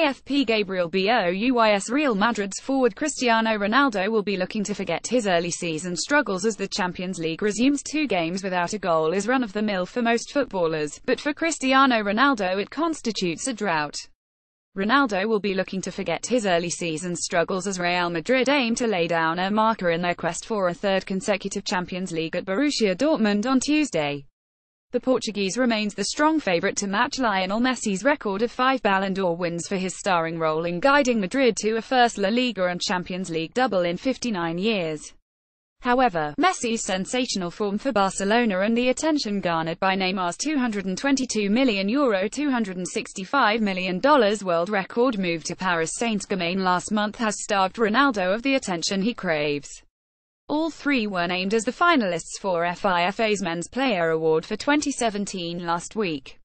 AFP Gabriel Bouys Real Madrid's forward Cristiano Ronaldo will be looking to forget his early season struggles as the Champions League resumes two games without a goal is run-of-the-mill for most footballers, but for Cristiano Ronaldo it constitutes a drought. Ronaldo will be looking to forget his early season struggles as Real Madrid aim to lay down a marker in their quest for a third consecutive Champions League at Borussia Dortmund on Tuesday. The Portuguese remains the strong favourite to match Lionel Messi's record of five Ballon d'Or wins for his starring role in guiding Madrid to a first La Liga and Champions League double in 59 years. However, Messi's sensational form for Barcelona and the attention garnered by Neymar's 222 million euro $265 million world record move to Paris Saint-Germain last month has starved Ronaldo of the attention he craves. All three were named as the finalists for FIFA's Men's Player Award for 2017 last week.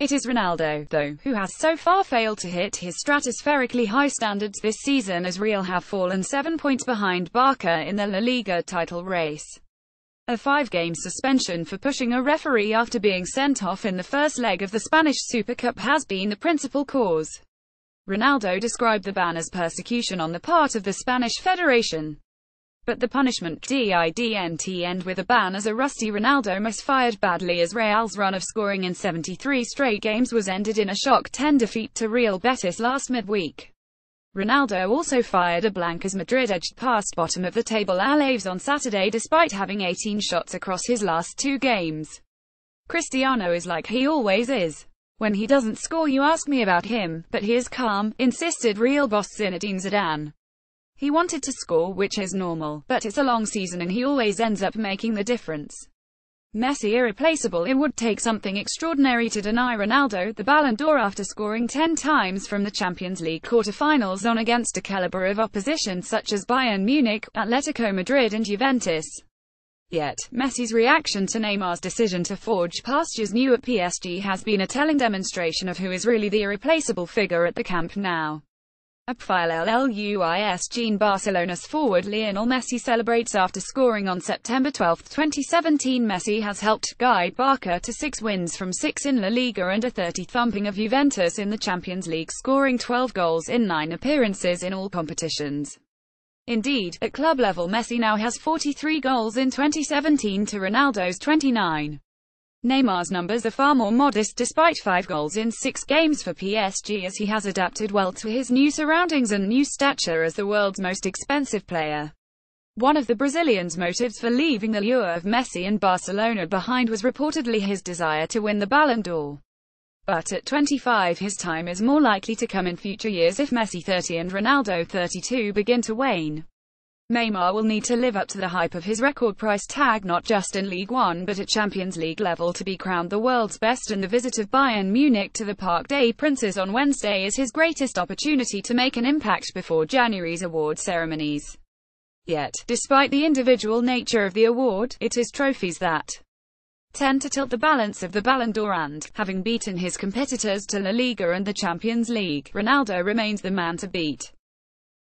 It is Ronaldo, though, who has so far failed to hit his stratospherically high standards this season as Real have fallen seven points behind Barca in the La Liga title race. A five-game suspension for pushing a referee after being sent off in the first leg of the Spanish Super Cup has been the principal cause. Ronaldo described the ban as persecution on the part of the Spanish Federation. But the punishment didn't end with a ban as a rusty Ronaldo misfired badly as Real's run of scoring in 73 straight games was ended in a shock 10 defeat to Real Betis last midweek. Ronaldo also fired a blank as Madrid edged past bottom of the table Alaves on Saturday despite having 18 shots across his last two games. Cristiano is like he always is. When he doesn't score you ask me about him, but he is calm, insisted Real boss Zinedine Zidane. He wanted to score, which is normal, but it's a long season and he always ends up making the difference. Messi irreplaceable It would take something extraordinary to deny Ronaldo the Ballon d'Or after scoring 10 times from the Champions League quarter-finals on against a caliber of opposition such as Bayern Munich, Atletico Madrid and Juventus. Yet, Messi's reaction to Neymar's decision to forge pastures new at PSG has been a telling demonstration of who is really the irreplaceable figure at the Camp Nou. A file LLUIS Gene Barcelona's forward Lionel Messi celebrates after scoring on September 12, 2017 Messi has helped guide Barca to six wins from six in La Liga and a 30 thumping of Juventus in the Champions League scoring 12 goals in nine appearances in all competitions. Indeed, at club level Messi now has 43 goals in 2017 to Ronaldo's 29. Neymar's numbers are far more modest despite five goals in six games for PSG as he has adapted well to his new surroundings and new stature as the world's most expensive player. One of the Brazilian's motives for leaving the lure of Messi and Barcelona behind was reportedly his desire to win the Ballon d'Or. But at 25 his time is more likely to come in future years if Messi 30 and Ronaldo 32 begin to wane. Neymar will need to live up to the hype of his record price tag not just in League One but at Champions League level to be crowned the world's best and the visit of Bayern Munich to the Parc des Princes on Wednesday is his greatest opportunity to make an impact before January's award ceremonies. Yet, despite the individual nature of the award, it is trophies that tend to tilt the balance of the Ballon d'Or and, having beaten his competitors to La Liga and the Champions League, Ronaldo remains the man to beat.